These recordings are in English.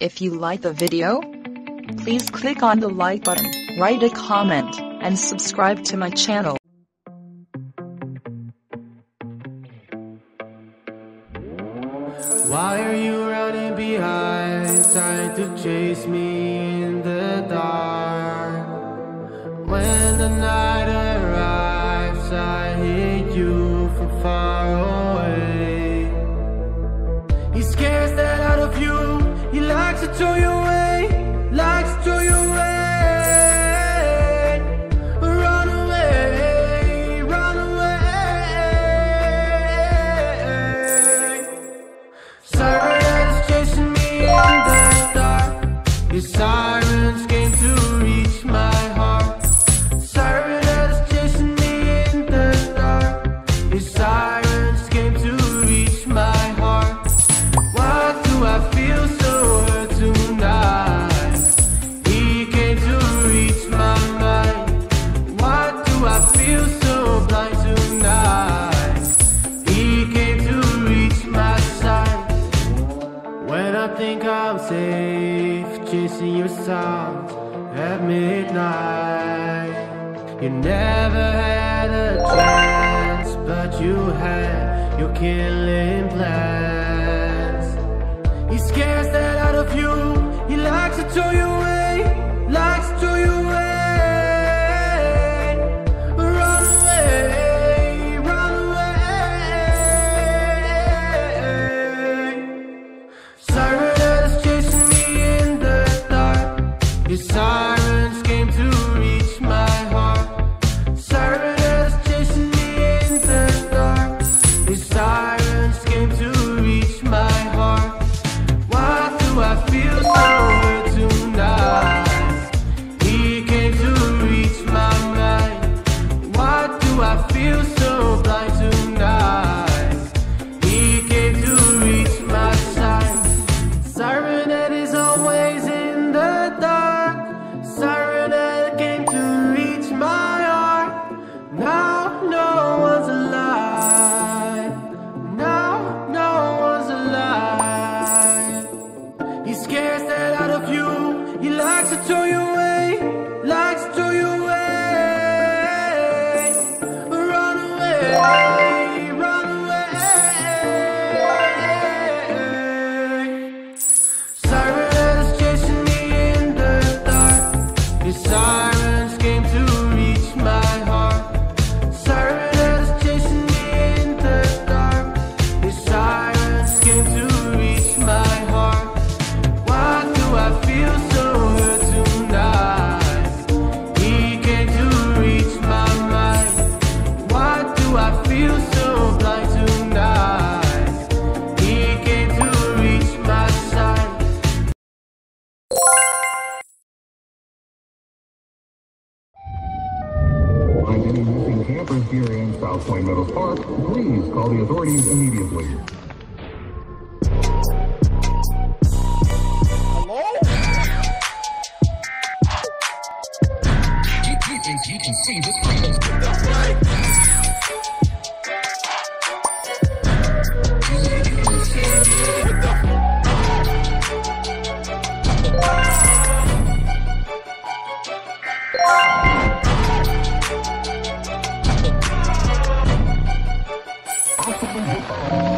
If you like the video, please click on the like button, write a comment, and subscribe to my channel. Why are you running behind, trying to chase me? you had your killing plans. He scares that out of you, he likes to tell you Oh.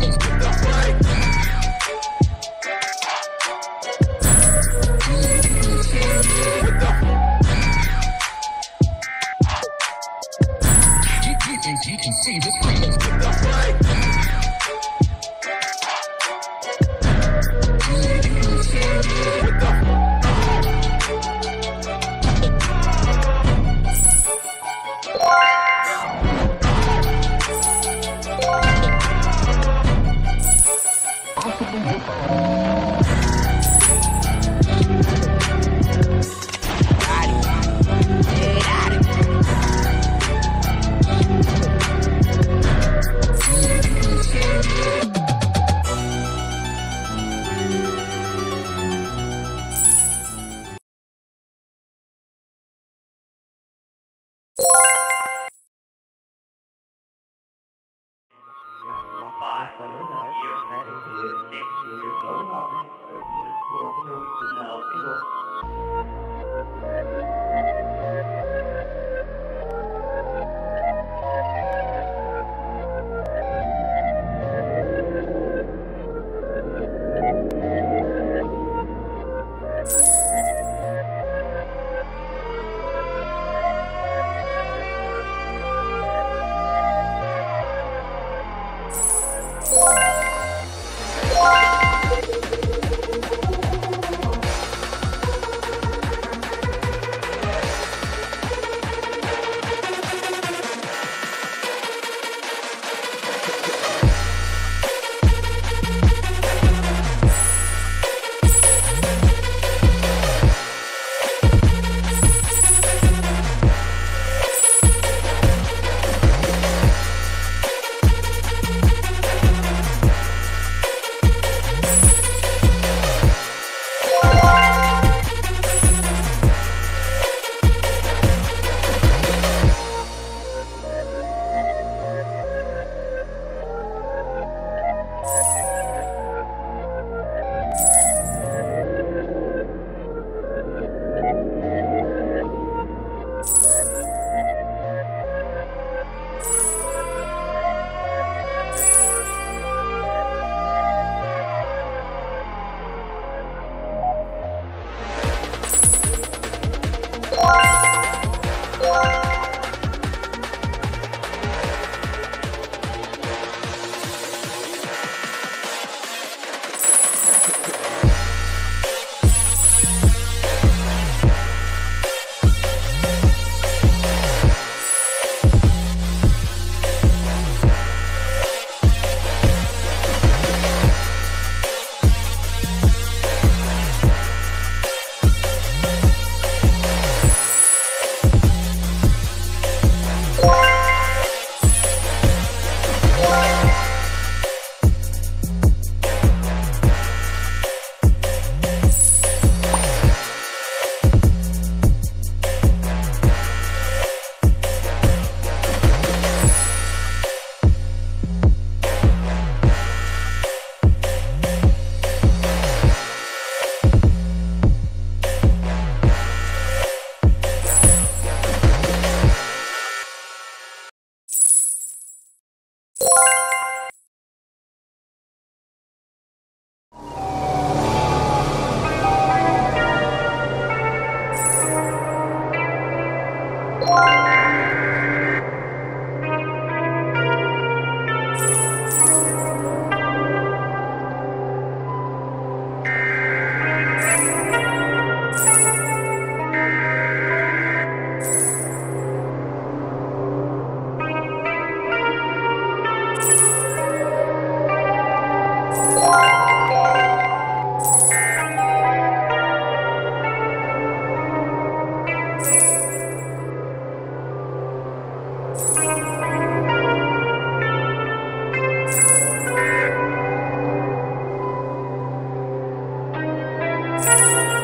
Get the fight. đâu chừng nào cũng được Música